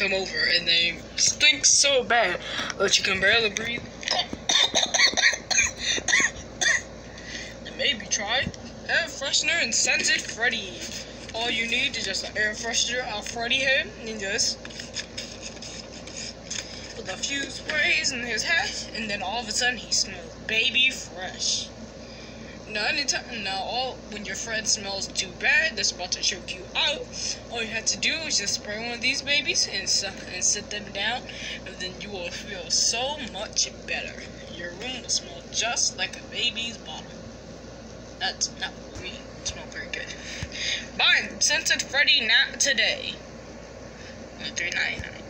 come over and they stink so bad that you can barely breathe. then maybe try air freshener and scented Freddy. All you need is just an air freshener out Freddy head and just with a few sprays in his head and then all of a sudden he smells baby fresh. Now, anytime, now, all when your friend smells too bad, that's about to choke you out. All you have to do is just spray one of these babies and and sit them down, and then you will feel so much better. Your room will smell just like a baby's bottom. That's not me. It smells very good. Buy Scented Freddy not today. Three ninety nine.